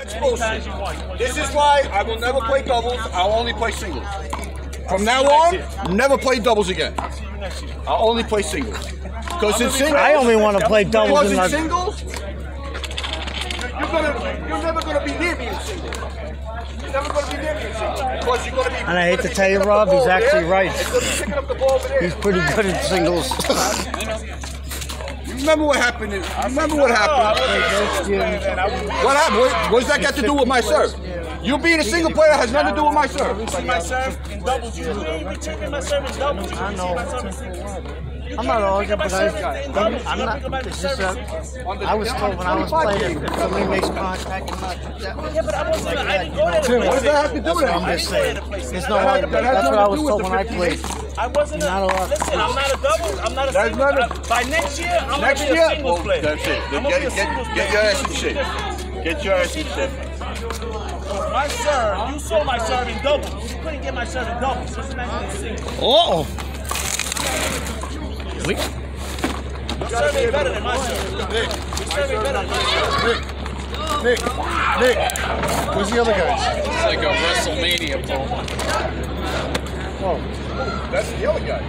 That's bullshit. This is why I will never play doubles. I'll only play singles. From now on, never play doubles again. I'll only play singles. Because in singles, I only want to play doubles because in in singles, you're gonna, you're never gonna be near me in singles. You're never gonna be near me in singles because you're gonna be. And I hate to tell you, picking up the Rob, he's actually there, right. and you're gonna be picking up the ball over there. He's pretty good at singles. You remember what happened? remember what happened? What happened? What, what does that got to do with my serve? You being a single player has nothing to do with my serve. You see my serve in doubles. You ain't been checking my serve in doubles. You see my serve in singles. I'm not arguing, but I, I'm I'm not. It's just that I was told when I was playing, if somebody makes contact, I'm not. that- Yeah, but I wasn't. I didn't go there to What does that have to do with I'm just saying. There's no That argument. that That's what I was told when I played. I wasn't. Not a A, lot. listen, I'm not a double. I'm not a That's single. not a- uh, by next year, I'm Next gonna be a singles well, player. that's it. I'm Then gonna a Get, get, player. get your ass in shape. Get your ass in shape. My serve, you saw my serve in doubles. You couldn't get my serve in doubles. Just imagine in singles. Oh. Your serve ain't better than my serve. Your serve ain't better than my serve. Nick, Nick, where's the other guys? It's like a WrestleMania promo. Oh, oh, that's the other guy.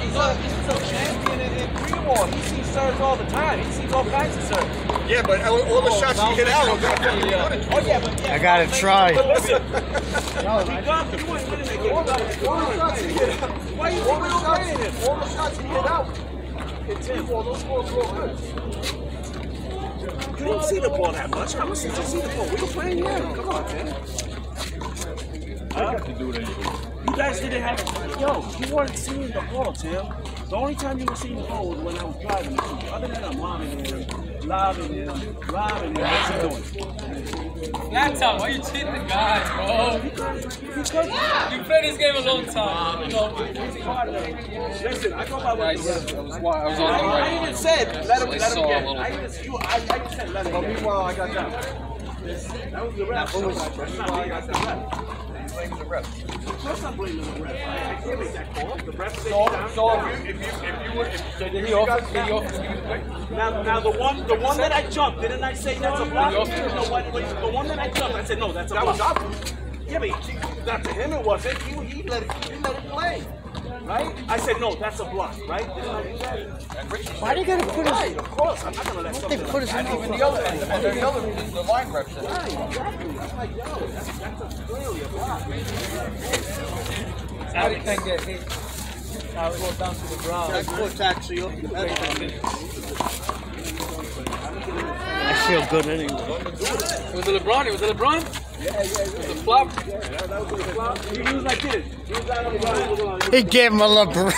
He's a, he's a champion in, in pre-war. He sees serves all the time. He sees all kinds of serves. Yeah, but all, all the shots he hit out are gonna fucking be good. Oh yeah, but yeah. I gotta try. Listen, you it? didn't see the ball that much. How much did you see the ball? We were playing here. Come on, Tim. Huh? You guys didn't have. Yo, you weren't seeing the ball, Tim. The only time you were seeing the ball was when I was driving. Other than that, I'm lobbing him, lobbing him, lobbing him. What's he doing? That's how why you cheating the guys, bro. You played this game a long time. You know. Listen, I go by what Nice. the I ref was, I was on the I, I right. even said let him, I let him get. I bit. even, you, I, I even said let him get. Meanwhile, I got that. That was the ref. That's not me. That's the ref. Blaming the ref. Of course I'm blaming the ref. I, can't make that call. The ref said So, down. so if you, if you, if you were, if, so did he offer, did he offer you the play? Now, now the one, the one that I jumped, didn't I say that's a block? No, what, what, the one that I jumped, I said no, that's a That block. was obvious. Yeah, but he, not to him it wasn't. He, he let it, he let it play, right? I said no, that's a block, right? Didn't I do that? Why do you gotta put Right, us? of course. I'm not gonna let They something. put us in Even the other, and then the other, the line rep said. Right, exactly. I'm like, yo, that's, that's a clearly a block. Somebody can get hit. I will go down to the ground. I feel good anyway. Was it LeBron? It Was it LeBron? Yeah, yeah, yeah. Was it flop? He was like this. He was like, he was like, He gave him a LeBron.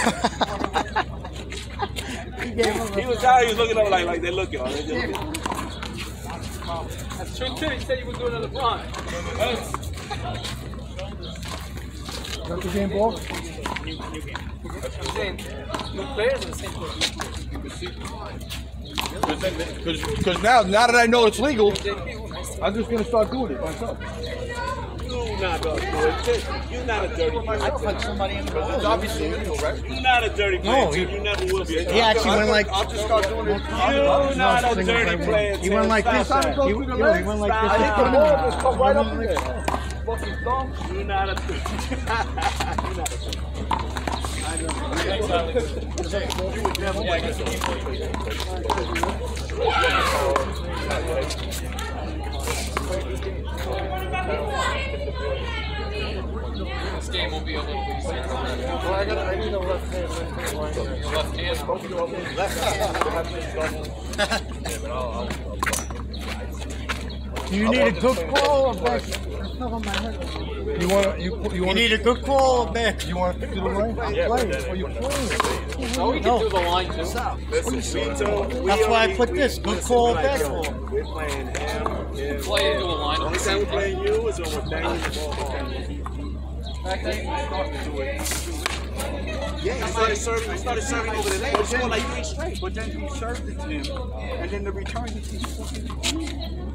he was down, he was looking up like, like they're looking. They're just looking. That's true too. He said he was doing a LeBron. Got the game ball? I'm saying, new players in the same place. Because now, now that I know it's legal, I'm just gonna start doing it myself. You not gonna do it. You're not a dirty player. I punched somebody in the It's obviously legal, right? You're not a dirty player. No, Tim. he- you never will be. He actually went like. I'll just start doing it. You're not a dirty player. He went like this. Stop He, that. he went like this. I think the ball just come right up in there. Fucking thumb. You're not a. You're not a. This game will be a little easier. Well, I, got, I need a left hand. Left hand line. Your left hand. Do you need a good call or back? There's on my head. You want to, you, you You want need a good call or back? you want to oh, do the line? Play. Or you playing? No, we can do the line too. Listen, Vito, That's why I put this, good listen, call, we're bad like, call. We're playing him. him. Play into a uh, line. Only time we're playing you is when we're banging the ball hard. Yeah, he started serving. He started serving over the leg. He scored like three straight. But then he served it to him, and then the return he keeps fucking.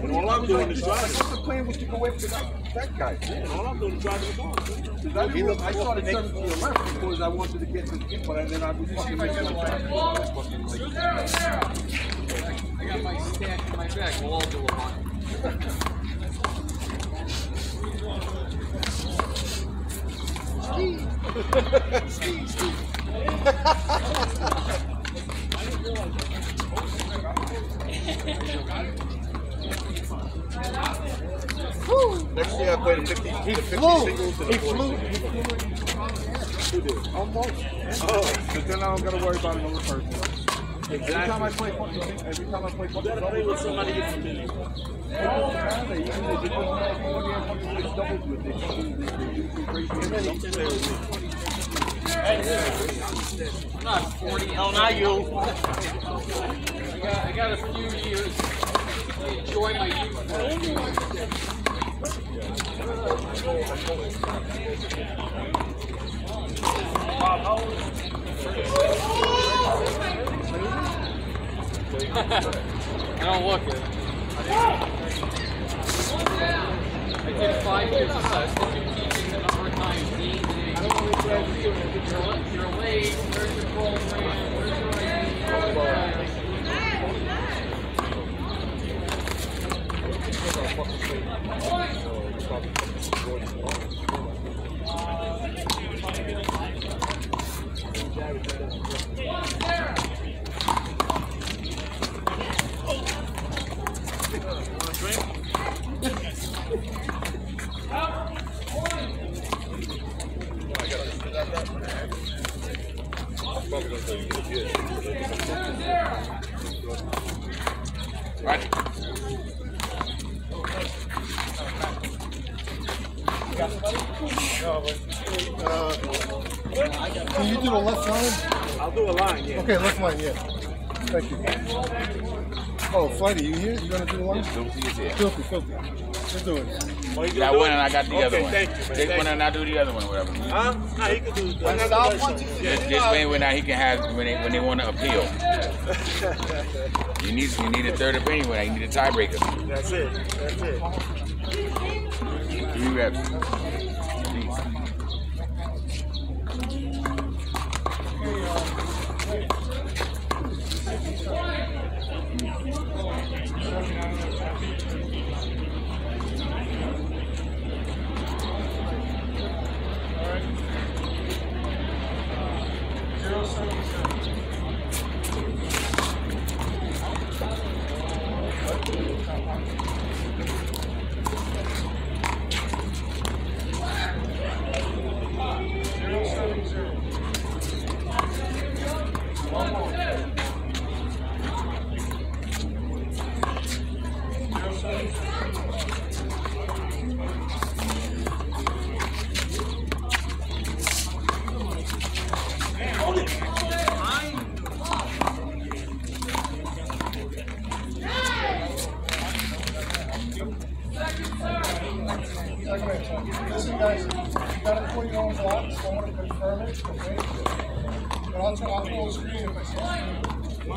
And all I'm doing is driving. What's The plan was to go after that, that guy. And all I'm doing is driving the ball. 'Cause I, didn't- I started serving to the left because I wanted to get to the people, and then I was fucking making my back. I got my back. We'll all do a line. Next I play the 50, He the 50 flew. singles and He 40. flew. Did? Almost. Oh, so then I don't gotta worry about another person. Exactly. Every time I play every time I play fucking Play with somebody you familiar. I'm not 40. No, not you. I got, I got a few years. to Enjoy my youth. I don't look it. I did five years of the number of times. You're, you're late. Where's your? Where's your? Right. Oh, Flighty, you here? You gonna do the line? Filthy is here. Filthy, filthy. Let's do it. Oh, he Got do one it? and I got the okay, other one. Thank you, man. Take Thank one and I do the other one whatever. Huh? Nah, he can do One stop, one, two, three. Just, just when I, he can have when they when they want to appeal. You need you need a third opinion when you need a tiebreaker. That's it. That's it. Three reps.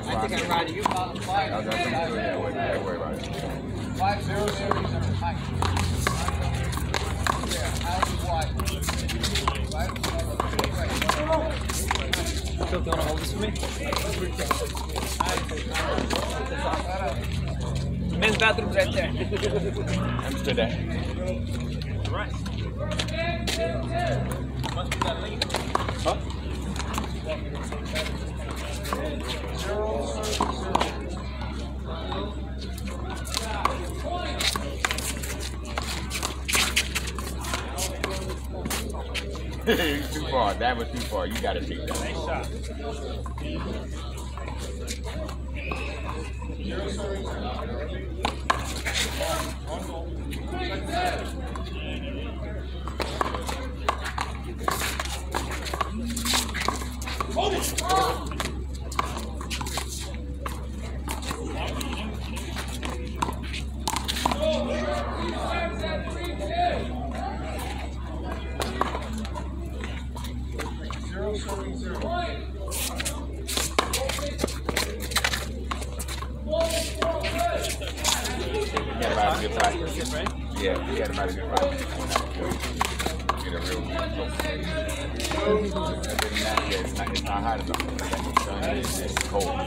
That's why I think I'm riding you. I'll just yeah, wait, don't worry about it. Phil, do you want to hold this for me? Men's bathroom's right there. Understood that. Huh? Far. That was too far. You gotta take that. nice serving cold.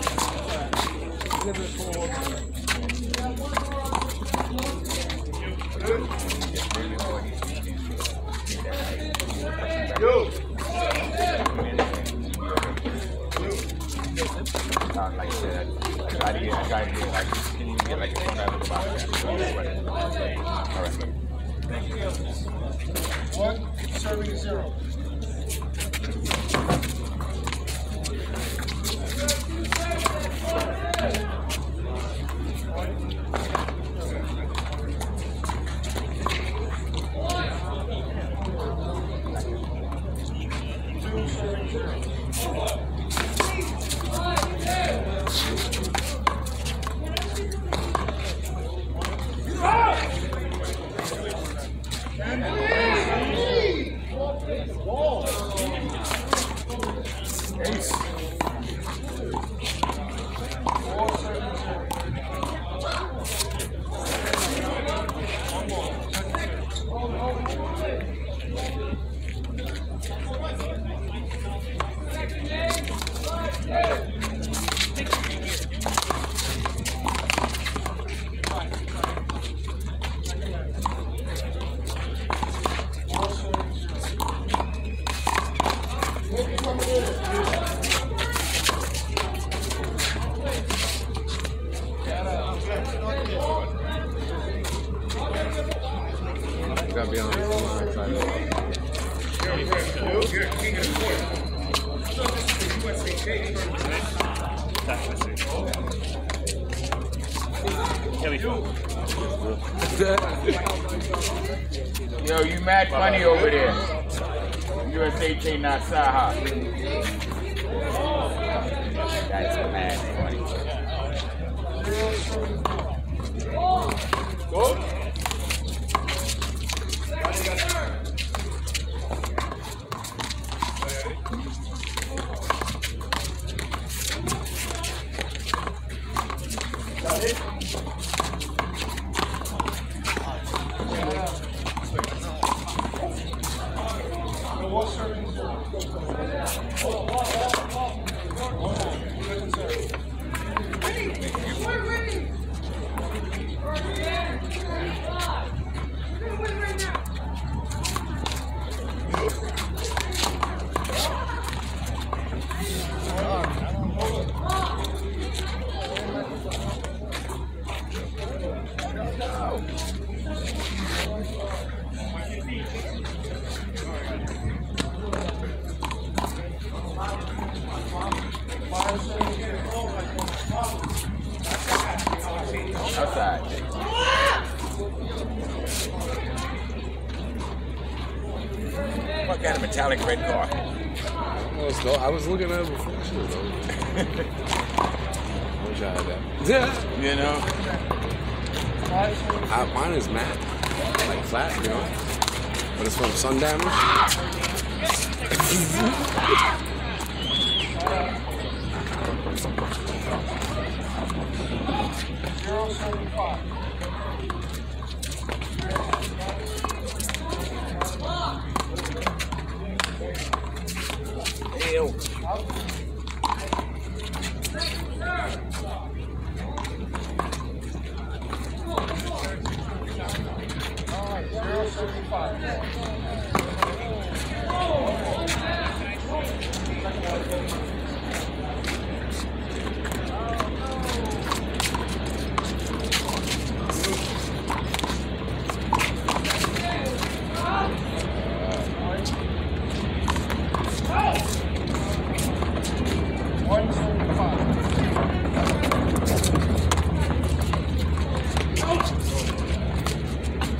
It's like that. I get, I get like, can you get like a out of the? All right. One serving zero. Metallic red car? I was, I was looking at it before. Though. Wish I had that. Yeah. You know? I, mine is matte, like flat, you know. But it's from sun damage. Zero serving five. One serving five.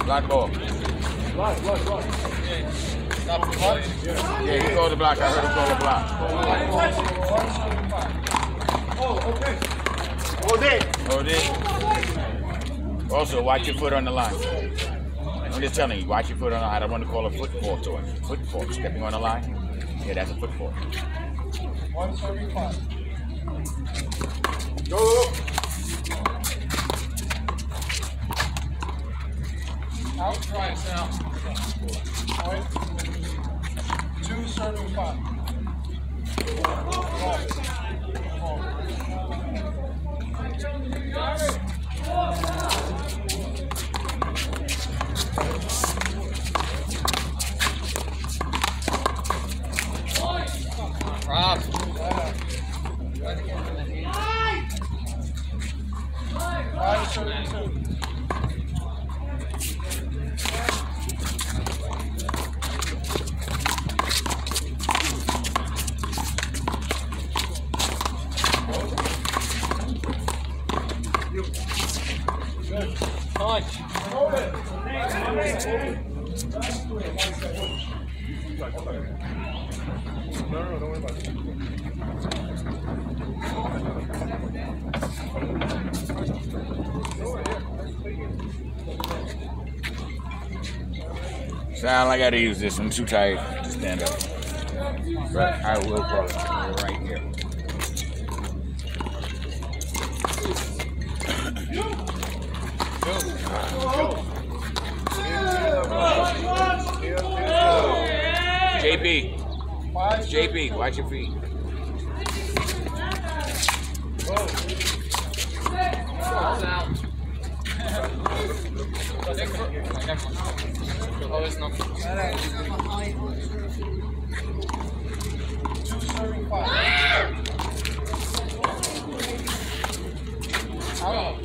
Black ball. Yeah, he called the block. I heard him call the block. One serving five. Oh, did. Also, watch your foot on the line. I'm just telling you, watch your foot on the line. I don't want to call a foot fault to it. Foot fault, stepping on the line. Yeah, that's a foot fault. 175. Go. Out, try it now. All right. Five serving Sound like I gotta use this. I'm too tired to stand up. But I will probably right here. JP, JP, watch your feet. Balls out. Oh, it's not. Two serving five. Out.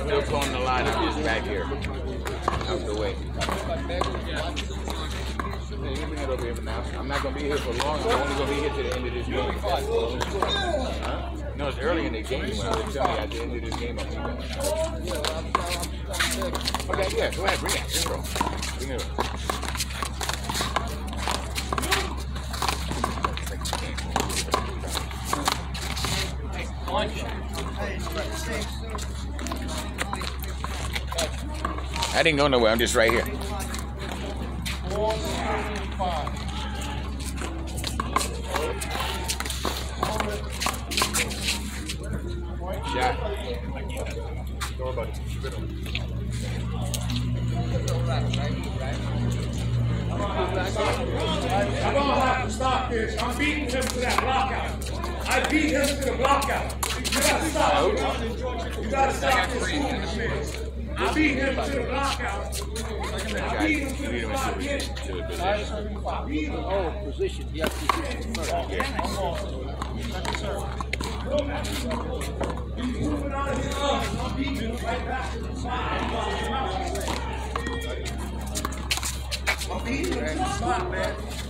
Still calling the line. Back here. Out the way. Hey, you bring it over here for now. I'm not gonna be here for long. I'm only gonna be here to the end of this game. Huh? No, it's early in the game when I was telling you at the end of this game. Be. Okay, yeah, go ahead, bring. Bring it. Bring it. I didn't go nowhere. I'm just right here. Have to stop this. I'm beating him to that blockout. I beat him to the blockout. You gotta stop this. You gotta stop this. foolishness. I beat him to the blockout. I beat him to the blockout. Five five. Oh, position. Second serve. Moving out of his arms. Uh, I'm beating him right back to the spot. I'm beating him to the spot, man.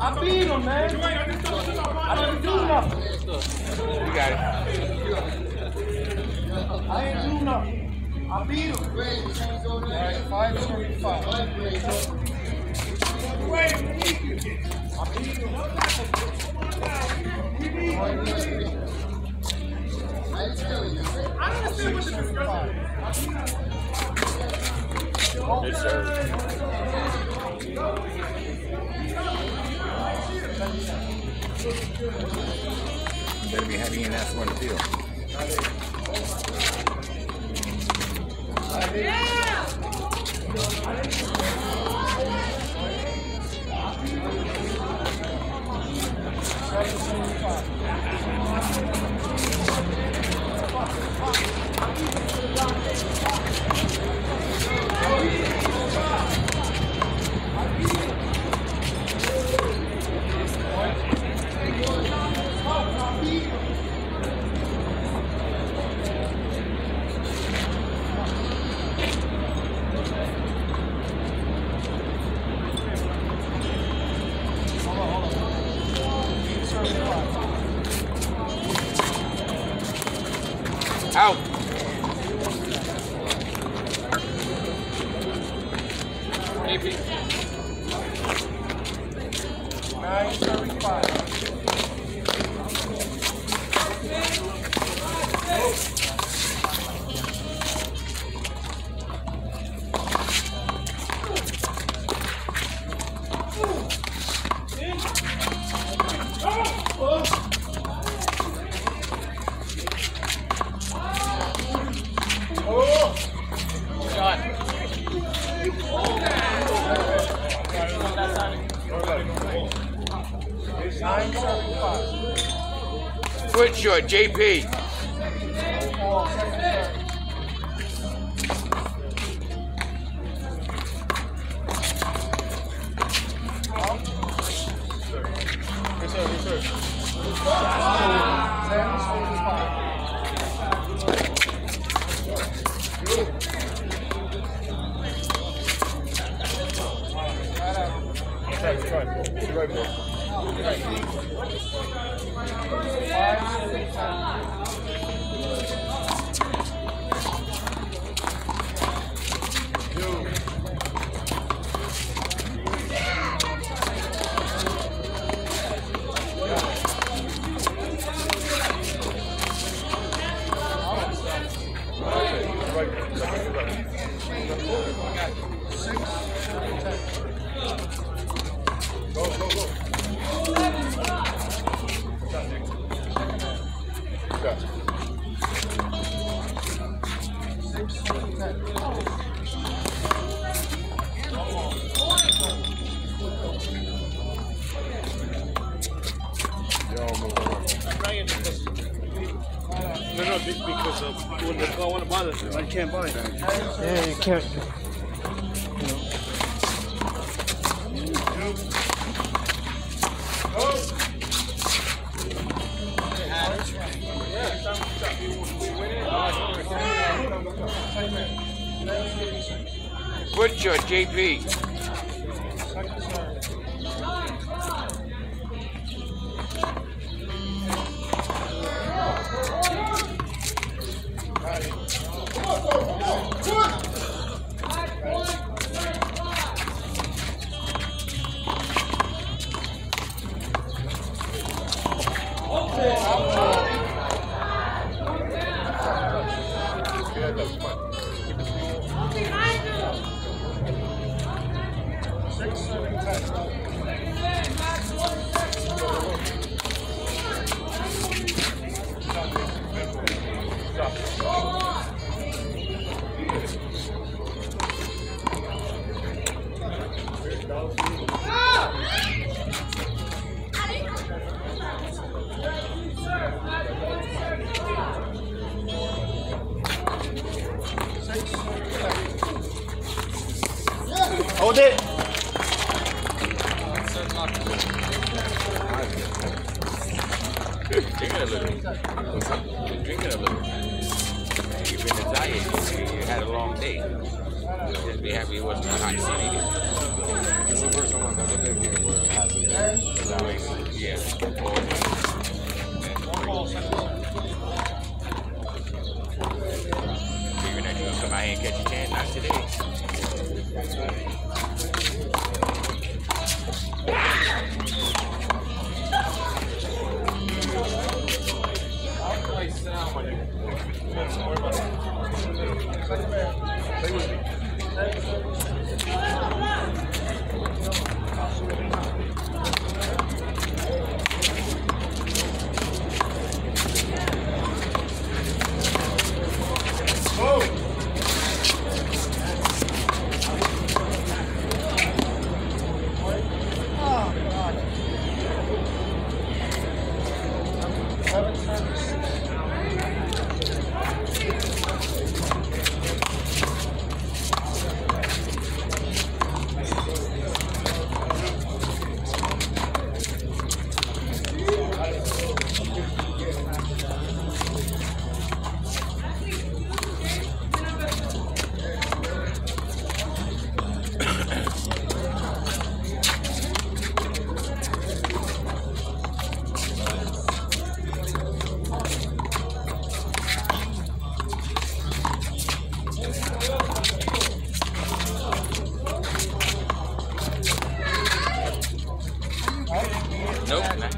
I beat him, man. I didn't do nothing. You got it. I ain't do nothing. I beat him. All right, five serving five. Good serve. Better be happy and ask one to feel. Yeah! JP. it's when the car want to buy this, I can't buy it. Yeah, you can't. You know. Oh. Butcher JP. 兄弟们，可以。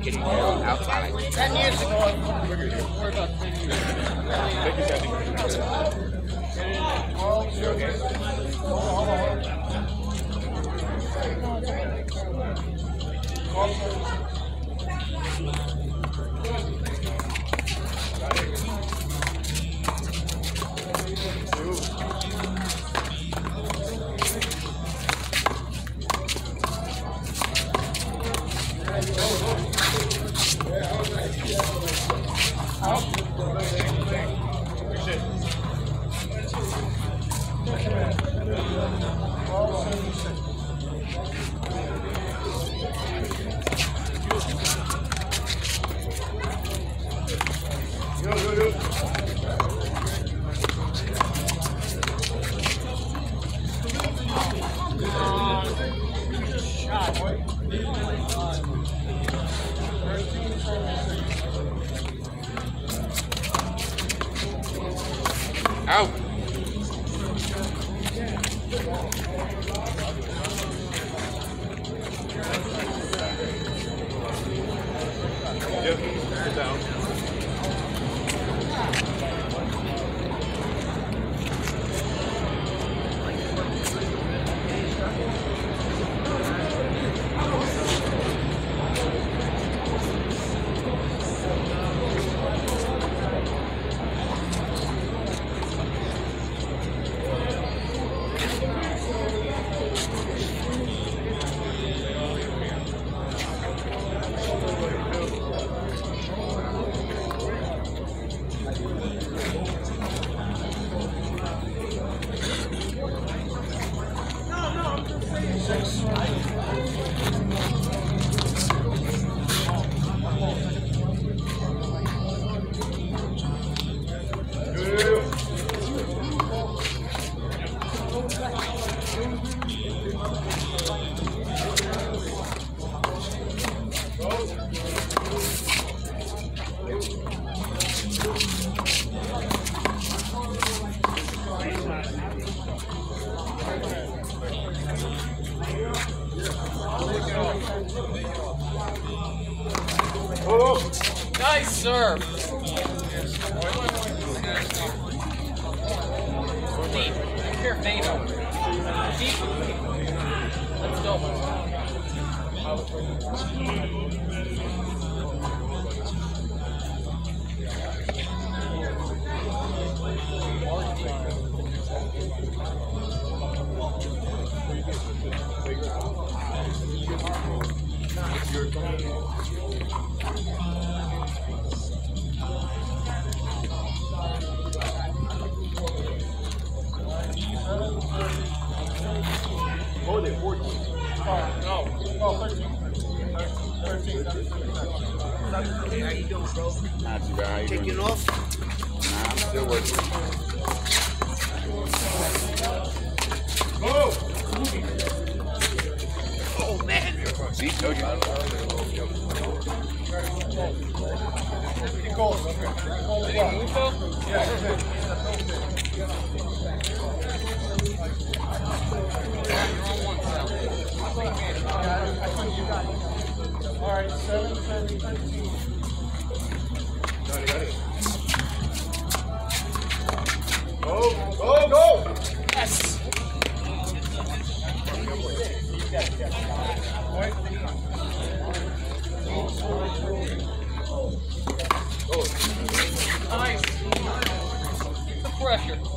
getting bro? Not too bad. Taking off? Nah, I'm still working. pressure.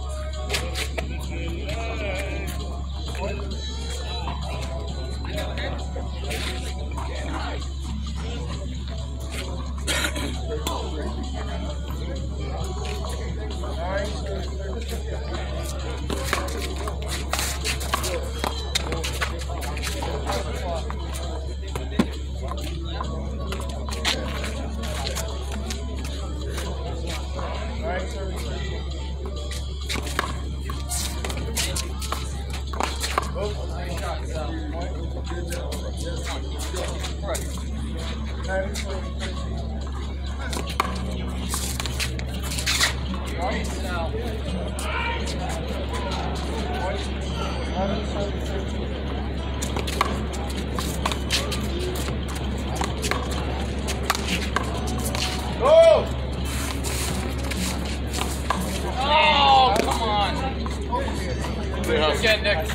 Clearhouse. Again, next.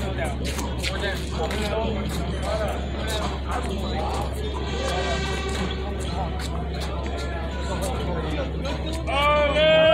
Oh, yeah.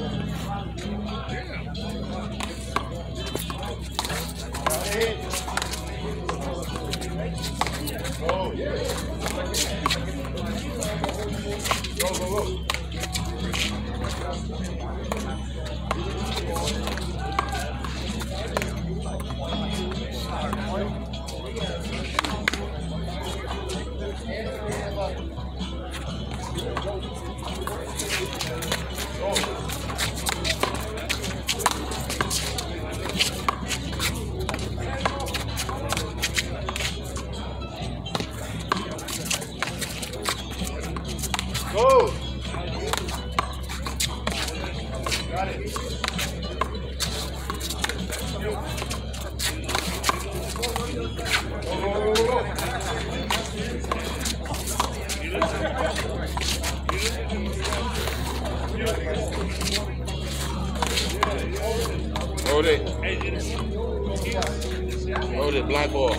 Loaded black ball.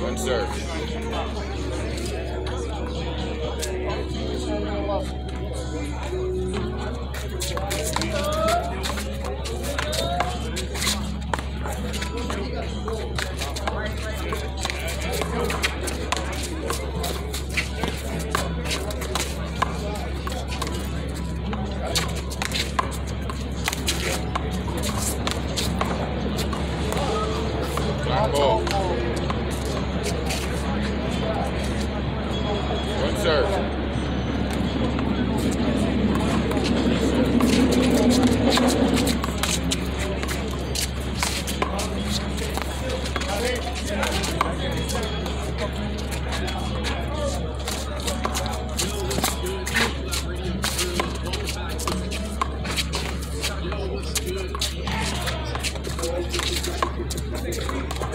One serve. Thank